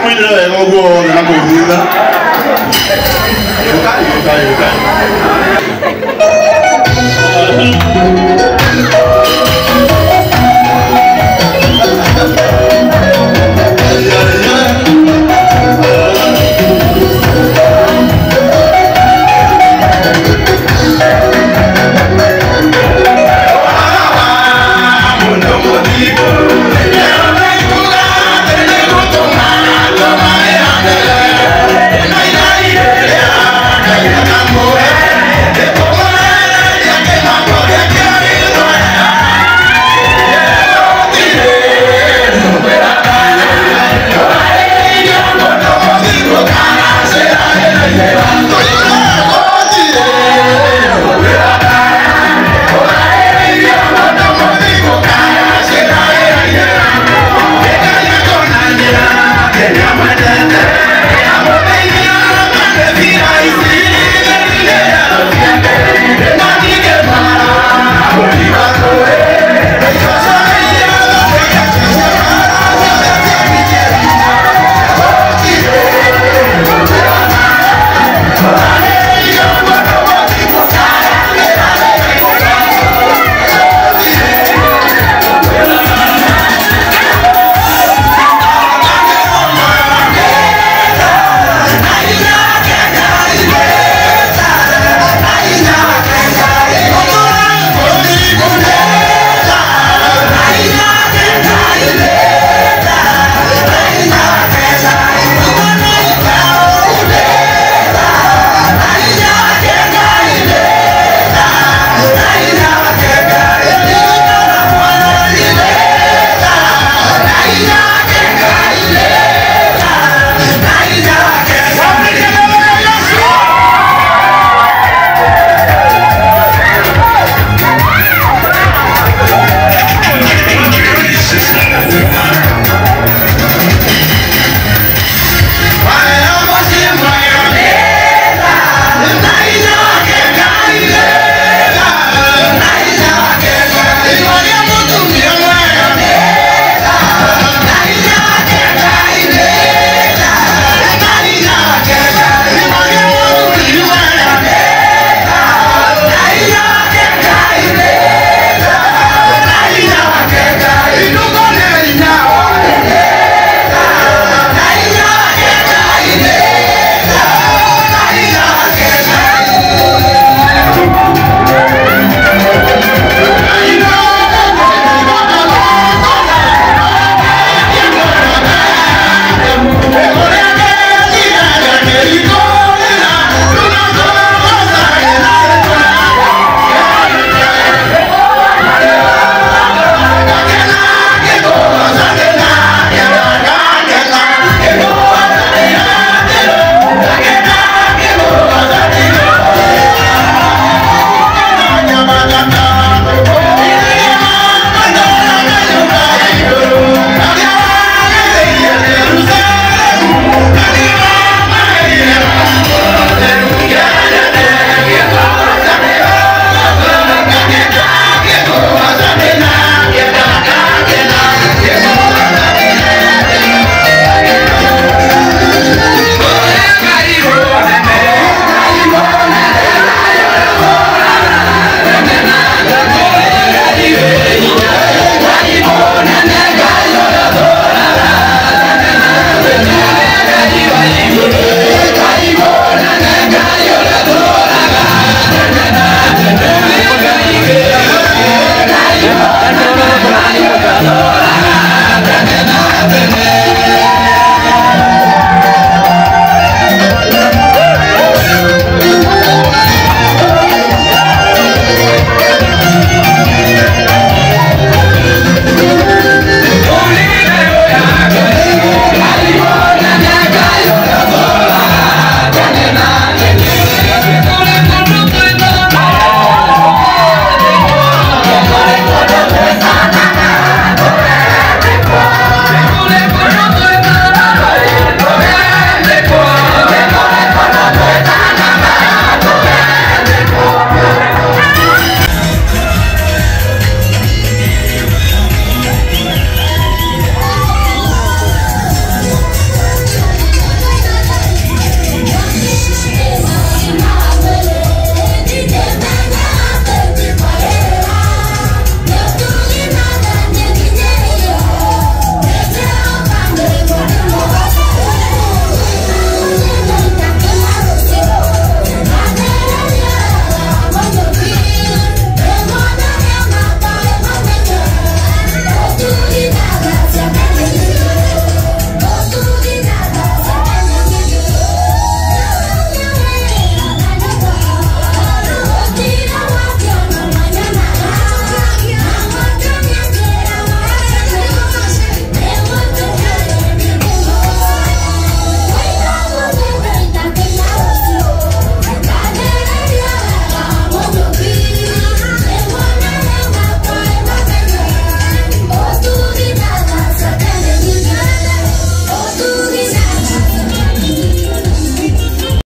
会的来包过，你那鬼精的。有干有干有干。